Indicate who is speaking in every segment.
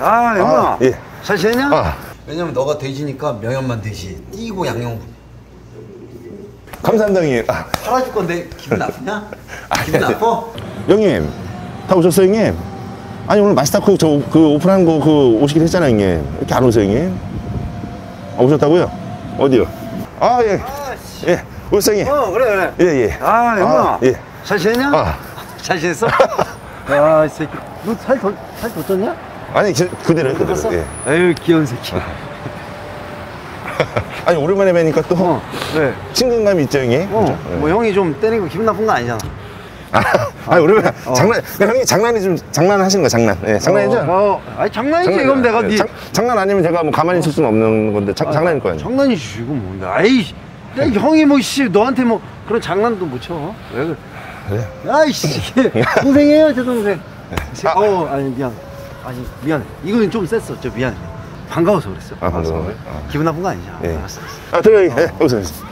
Speaker 1: 아, 형아.
Speaker 2: 아, 예.
Speaker 1: 잘 지내냐?
Speaker 2: 아.
Speaker 1: 왜냐면 너가 돼지니까 명현만 돼지. 띄고 양용.
Speaker 2: 감사합니다 형님 아,
Speaker 1: 팔아줄 건데 기분 나쁘냐?
Speaker 2: 아,
Speaker 1: 기분
Speaker 2: 네.
Speaker 1: 나빠?
Speaker 2: 형님 다 오셨어요 형님 아니 오늘 마스터쿡 저그 오픈한 거 그 오시긴 했잖아요 형님 이렇게 안 오세요 형님 아 오셨다고요? 어디요? 아예예 예. 오셨어요 형님
Speaker 1: 어, 그래, 그래.
Speaker 2: 예예
Speaker 1: 아, 형아.
Speaker 2: 예.
Speaker 1: 잘 지내냐?
Speaker 2: 아.
Speaker 1: 잘 지냈어? 아, 이 새끼. 너살 더, 살 더 쪘냐?
Speaker 2: 아니 그대로
Speaker 1: 컸어?
Speaker 2: 예.
Speaker 1: 에휴, 귀여운 새끼.
Speaker 2: 아니 오랜만에 뵈니까 또
Speaker 1: 어, 왜?
Speaker 2: 친근감이 있죠 형님
Speaker 1: 어,
Speaker 2: 그죠? 예.
Speaker 1: 뭐 형이 좀 때리고 기분 나쁜 거 아니잖아.
Speaker 2: 아, 아니 오랜만에
Speaker 1: 어.
Speaker 2: 장난 그러니까 형님 장난이 좀 장난하시는 거 장난 예 장난이죠?
Speaker 1: 어, 어. 아니, 장난이지.
Speaker 2: 장난이에요.
Speaker 1: 이건 내가
Speaker 2: 예,
Speaker 1: 네.
Speaker 2: 장, 장난 아니면 제가 뭐 가만히 있을 수는 없는 건데 장, 장난일 거 아니에요
Speaker 1: 장난이지, 이건 뭔데. 아이, 야, 형이 뭐, 씨, 너한테 뭐 그런 장난도 못 쳐. 왜 그래?
Speaker 2: 그래요?
Speaker 1: 아이씨, 동생이에요, 제 동생.
Speaker 2: 아.
Speaker 1: 어, 아니, 미안. 아니, 미안해. 이건 좀 셌어. 저 미안해. 반가워서 그랬어.
Speaker 2: 아, 반가워요?
Speaker 1: 알았어.
Speaker 2: 아.
Speaker 1: 기분 나쁜 거 아니잖아.
Speaker 2: 예.
Speaker 1: 알았어, 알았어.
Speaker 2: 아, 들어요. 예, 오세요. 오세요.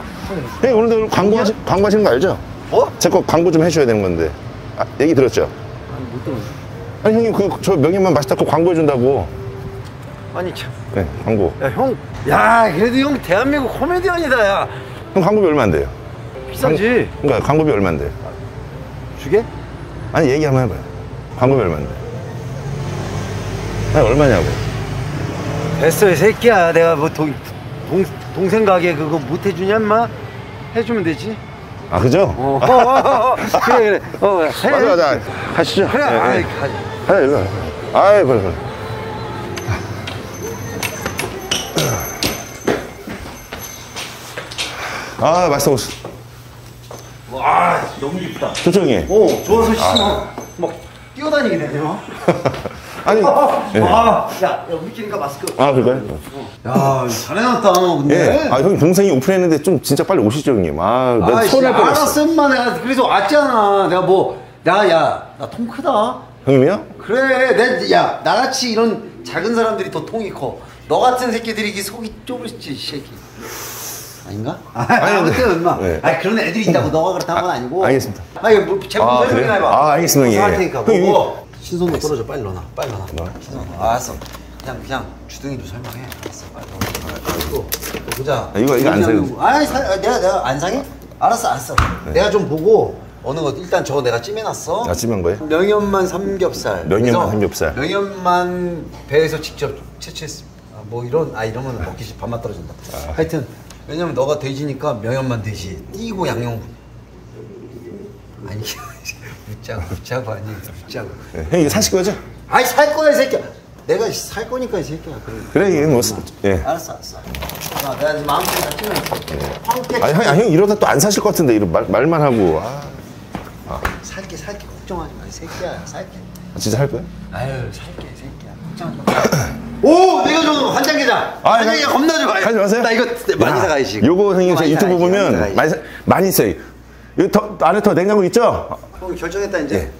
Speaker 2: 형님, 오늘도 광고, 하시, 광고 하시는 거 알죠?
Speaker 1: 뭐?
Speaker 2: 제거 광고 좀 해줘야 되는 건데. 아, 얘기 들었죠?
Speaker 1: 아니, 못 들었네.
Speaker 2: 아니, 형님, 그, 저 명예만 맛있다고 광고 해준다고.
Speaker 1: 아니, 참.
Speaker 2: 네, 광고.
Speaker 1: 야, 형. 야, 그래도 형 대한민국 코미디언이다, 야.
Speaker 2: 그럼 광고비 얼마 안 돼요?
Speaker 1: 비싸지?
Speaker 2: 그러니까 광고비 얼마 안 돼요?
Speaker 1: 주게?
Speaker 2: 아니, 얘기 한번 해봐요. 광고비 얼마 안 돼요? 아니, 얼마냐고.
Speaker 1: 됐어, 이 새끼야. 내가 뭐 동, 동, 동생 가게 그거 못 해주냐, 인마? 해주면 되지.
Speaker 2: 아, 그죠?
Speaker 1: 어, 어, 어, 어. 그래, 그래. 어, 해.
Speaker 2: 맞아, 맞아. 가시죠.
Speaker 1: 그래,
Speaker 2: 예,
Speaker 1: 아이,
Speaker 2: 예.
Speaker 1: 가지.
Speaker 2: 아, 일로 와. 아이, 그래, 그래. 아, 맛있어, 맛있어.
Speaker 1: 와, 너무 이쁘다.
Speaker 2: 형님?
Speaker 1: 오, 좋아서 씨막 막 뛰어다니게 되네요.
Speaker 2: 아니, 예.
Speaker 1: 아, 야, 야, 우리끼리니까 마스크.
Speaker 2: 아, 그럴까요?
Speaker 1: 야, 잘해놨다, 너 근데.
Speaker 2: 예. 아, 형님 동생이 오픈했는데 좀 진짜 빨리 오시죠, 형님. 아, 내가
Speaker 1: 아이씨,
Speaker 2: 서운할 뻔 했어.
Speaker 1: 알았어, 인마. 내가 그래서 왔잖아. 내가 뭐, 나, 야, 나 통 크다.
Speaker 2: 형님이요?
Speaker 1: 그래, 내, 야, 나같이 이런 작은 사람들이 더 통이 커. 너 같은 새끼들이 이게 속이 좁을지, 이 새끼. 아닌가? 아니, 아무튼, 인마.
Speaker 2: 네.
Speaker 1: 아니, 그런 애들이 있다고 너가 그렇다는 건 아니고.
Speaker 2: 아, 알겠습니다.
Speaker 1: 아니, 뭐, 제품
Speaker 2: 아,
Speaker 1: 설명이나
Speaker 2: 그래요?
Speaker 1: 해봐.
Speaker 2: 아, 알겠습니다, 예.
Speaker 1: 할 테니까.
Speaker 2: 형님,
Speaker 1: 뭐. 신선도 떨어져, 빨리 넣어놔. 빨리 넣어놔. 신선. 아, 알았어. 그냥, 그냥 주둥이도 설명해. 알았어, 빨리 넣어. 그리고, 또 보자.
Speaker 2: 아, 이거- 이거 안 사요.
Speaker 1: 아니, 사, 아, 내가, 내가 안 상해? 알았어, 알았어. 내가 좀 보고, 어느 거, 일단 저거 내가 찜해놨어.
Speaker 2: 아, 찜한 거예요?
Speaker 1: 명현만 삼겹살.
Speaker 2: 명현만
Speaker 1: 그래서
Speaker 2: 삼겹살.
Speaker 1: 명현만 배에서 직접 채취했습니다. 아, 뭐 이런 아 이러면 먹기 싫 밥맛 떨어진다.
Speaker 2: 아.
Speaker 1: 하여튼 왜냐면 너가 돼지니까 명현만 돼지. 띄고 양용. 아니 묻자고 묻자고 아니 묻자고.
Speaker 2: 네, 형님 이거 사실 거죠?
Speaker 1: 아이 살 거야 이 새끼야. 내가 살 거니까 이 새끼야. 그래.
Speaker 2: 그래, 이게 뭐, 쓰- 예.
Speaker 1: 알았어 알았어. 자, 내가 지금 마음속에 다 찌면 황태.
Speaker 2: 아, 형, 아, 형 이러다 또 안 사실 것 같은데, 이런 말, 말만 하고. 아,
Speaker 1: 살게 살게 걱정하지 마이 새끼야 살게.
Speaker 2: 진짜 할 거야?
Speaker 1: 아유 살게 이 새끼야 걱정하지 마. 오 내가 거 환장게장.
Speaker 2: 아, 가-
Speaker 1: 겁나 좋아해.
Speaker 2: 하지 마세요.
Speaker 1: 나 이거 많이
Speaker 2: 야,
Speaker 1: 사가야지.
Speaker 2: 요거 형님 제 유튜브 보면
Speaker 1: 많이
Speaker 2: 많이, 있어요. 이거 더, 안에 더 냉장고 있죠?
Speaker 1: 형이 결정했다 이제.
Speaker 2: 예.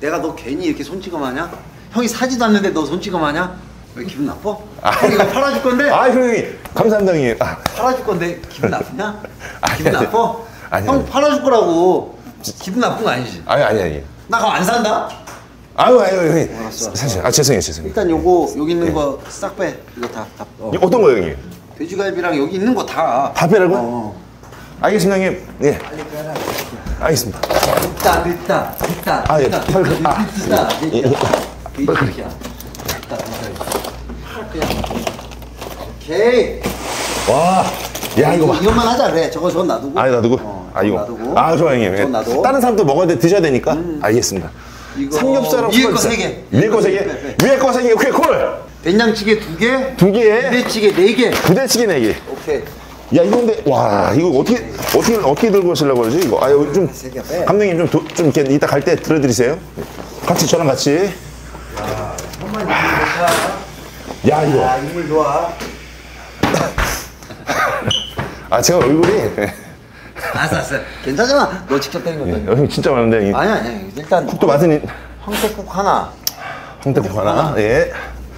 Speaker 1: 내가 너 괜히 이렇게 손찌검하냐? 형이 사지도 않는데 너 손찌검하냐? 왜 기분 나빠?
Speaker 2: 아.
Speaker 1: 형 이거 팔아줄 건데?
Speaker 2: 아, 형님. 감사합니다, 형님. 아,
Speaker 1: 팔아줄 건데 기분 나쁘냐?
Speaker 2: 아니,
Speaker 1: 기분
Speaker 2: 아니.
Speaker 1: 나빠?
Speaker 2: 아니,
Speaker 1: 형. 팔아줄 거라고. 기분 나쁜 거 아니지?
Speaker 2: 아니, 아니, 아니.
Speaker 1: 나 그럼 안 산다.
Speaker 2: 아유, 아유, 형님.
Speaker 1: 알았어,
Speaker 2: 사실, 아, 죄송해요, 죄송해요.
Speaker 1: 일단 요거 여기 있는 거싹 빼. 이거 다 다. 어.
Speaker 2: 거예요, 형님?
Speaker 1: 돼지갈비랑 여기 있는 거 다.
Speaker 2: 다 빼라고요?
Speaker 1: 어.
Speaker 2: 알겠습니다, 형님. 예,
Speaker 1: 빨리.
Speaker 2: 알겠습니다.
Speaker 1: 늦다 늦다 늦다
Speaker 2: 아, 예. 빨리, 빨리. 아.
Speaker 1: 늦다
Speaker 2: 예, 예.
Speaker 1: 늦다 늦다 그냥 오케이
Speaker 2: 와, 야, 이거 봐.
Speaker 1: 이것만 하자 그래 저거 저건 놔두고
Speaker 2: 아, 놔두고?
Speaker 1: 어,
Speaker 2: 아, 이거.
Speaker 1: 놔두고
Speaker 2: 아, 좋아요, 형님. 예.
Speaker 1: 저건 놔두고
Speaker 2: 다른 사람도 먹어야 돼, 드셔야 되니까. 알겠습니다.
Speaker 1: 이거
Speaker 2: 삼겹살하고
Speaker 1: 위에 거
Speaker 2: 있어요.
Speaker 1: 세 개.
Speaker 2: 위에 거세 개?
Speaker 1: 빼, 빼.
Speaker 2: 위에 거세 개, 오케이, 콜!
Speaker 1: 된장찌개 두개
Speaker 2: 두 개에
Speaker 1: 부대찌개 네개
Speaker 2: 부대찌개 네 개.
Speaker 1: 오케이
Speaker 2: 야, 이거 근데, 와, 이거 어떻게, 어떻게, 어떻게 들고 오시려고 그러지, 이거? 아, 여기 좀. 감독님 좀, 도, 좀 이렇게 이따 갈 때 들어드리세요. 같이, 저랑 같이.
Speaker 1: 좋다
Speaker 2: 야, 이거.
Speaker 1: 아 이물 좋아
Speaker 2: 아, 제가 얼굴이,
Speaker 1: 알았어 알았어 괜찮잖아 너 직접 때린
Speaker 2: 예,
Speaker 1: 것도
Speaker 2: 여기 진짜 많은데, 이
Speaker 1: 아니 아니 일단
Speaker 2: 국도 맛은,
Speaker 1: 황태국 하나
Speaker 2: 홍대국 하나, 예.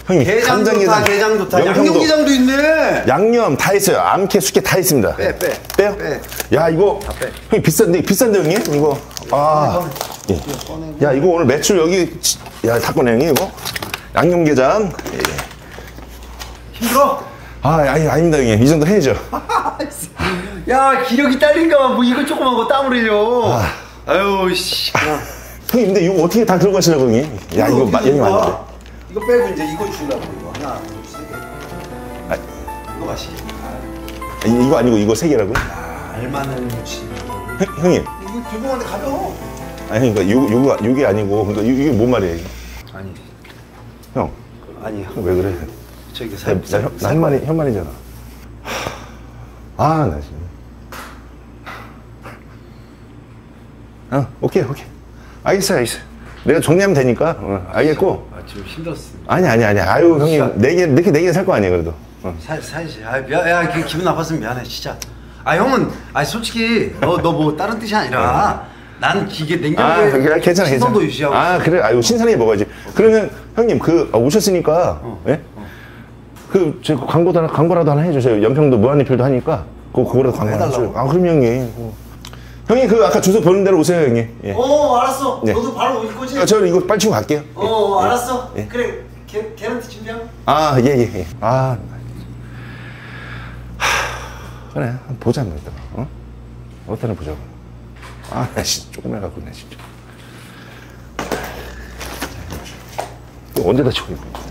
Speaker 2: 형님,
Speaker 1: 게장 좋다
Speaker 2: 게장.
Speaker 1: 좋다. 양념게장도 있네
Speaker 2: 양념 다 있어요. 암캐, 숙캐 다 있습니다.
Speaker 1: 빼, 빼.
Speaker 2: 빼요?
Speaker 1: 빼.
Speaker 2: 야, 이거.
Speaker 1: 빼.
Speaker 2: 형님, 비싼데, 비싼데, 형님? 이거. 아. 예. 야, 이거 오늘 매출 여기, 지- 야, 다 꺼내, 형님, 이거. 양념게장. 예.
Speaker 1: 힘들어?
Speaker 2: 아, 아니, 아닙니다, 형님. 이 정도 해야죠.
Speaker 1: 야 기력이 딸린가 봐. 뭐 이거 조그만 거땀 흘려. 아유 씨.
Speaker 2: 형님, 근데 이거 어떻게 다 들고 가시려고, 형님? 야, 이거 안 돼.
Speaker 1: 이거 빼고 이제 이거 주려고 이거 하나 둘세 개.
Speaker 2: 아.
Speaker 1: 이거 마시.
Speaker 2: 아니, 이거 아니고 이거 세 개라고요?
Speaker 1: 아, 알만한.
Speaker 2: 형, 형님.
Speaker 1: 이거 들고 가는데 가벼워.
Speaker 2: 아니, 그러니까 요, 요거, 요게 아니고, 그러니까 이- 이게 뭔 말이에요, 이게?
Speaker 1: 아니
Speaker 2: 형,
Speaker 1: 아니야.
Speaker 2: 왜 그래?
Speaker 1: 저기
Speaker 2: 나,
Speaker 1: 살,
Speaker 2: 나, 현- 나 현만이, 현만이잖아. 아, 나 지금. 어, 오케이, 오케이. 알겠어, 알겠어. 내가 정리하면 되니까. 어, 알겠고.
Speaker 1: 아 지금 힘들었어.
Speaker 2: 아니, 아니, 아니. 아유, 형님. 네 개, 이렇게 네개 살거 아니에요, 그래도. 어.
Speaker 1: 살 살지. 아 미안. 야 그, 기분 나빴으면 미안해 진짜. 아 형은 아 솔직히 너 너 뭐 다른 뜻이 아니라 난 이게
Speaker 2: 아,
Speaker 1: 냉장고에
Speaker 2: 그래, 괜찮아, 괜찮아.
Speaker 1: 신선도 유지하고.
Speaker 2: 아, 그래. 아유, 신선하게 먹어야지. 그러면, 형님, 그, 아, 오셨으니까, 예? 그, 저 광고도 하나, 광고라도 하나 해주세요. 연평도 무한리필도 하니까. 그, 그거라도 광고
Speaker 1: 해달라고.
Speaker 2: 해줘요. 아, 그럼 형님. 어. 형님, 그, 아까 주소 보는 대로 오세요, 형님. 예.
Speaker 1: 어 알았어.
Speaker 2: 네.
Speaker 1: 너도 바로 올 거지?
Speaker 2: 아, 저는 이거 빨리 치고 갈게요.
Speaker 1: 어 알았어.
Speaker 2: 예.
Speaker 1: 그래 개 개런티 준비하고.
Speaker 2: 아, 예, 예, 예. 아. 하, 그래. 한번 보자, 뭐, 이따가. 어? 어떻게 보자고. 아, 나 씨, 조금 해갖고, 나 진짜. 언제 다 치고 있는 거야?